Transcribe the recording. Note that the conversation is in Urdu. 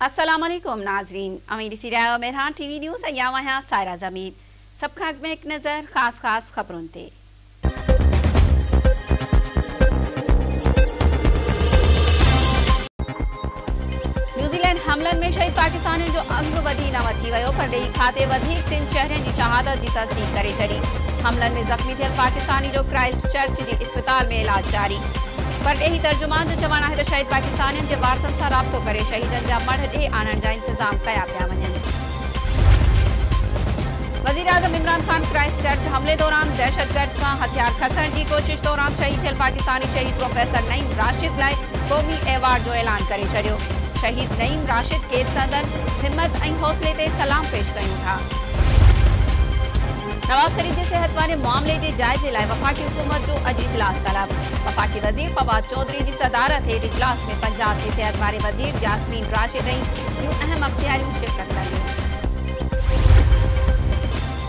السلام علیکم ناظرین امیری سیرا مہران ٹی وی نیوز ایام آیا سائرہ زمین۔ سب خاک میں ایک نظر، خاص خاص خبروں تے۔ نیوزی لینڈ حملن میں شہید پاکستان جو انگ ودھی نامت کی ویو، پر رہی کھاتے ودھی تین چہرین جی شہادت جی تصدیق کرے چڑی حملن میں زخمی تھیل پاکستانی جو کرائسٹ چرچ جی اسپتال میں علاج جاری۔ پر اہی ترجمان جو چوان ہے تو شہید پاکستان کے وارسوں سے رابطہ کرہدوں جا مڑ ڈے آنتظام کزیر اعظم عمران خان کرائسٹ چرچ حملے دوران دہشت گرد کا ہتھیار کسن کی کوشش دوران شہید پاکستانی شہید پروفیسر نئیم راشد لائمی اوارڈ جو اعلان کرہد نعیم راشد کے سدر ہمت اور حوصلے سلام پیش کریں نواز شریف صحت والے معاملے کے جائزے لائے وفاقی حکومت جو اج اجلاس طلب وفاقی وزیر فواد چودھری کی صدارت ہیٹ اجلاس میں پنجاب کے صحت والے وزیر جاسمین راشد رہی جو اہم اختیاروں شرکت کر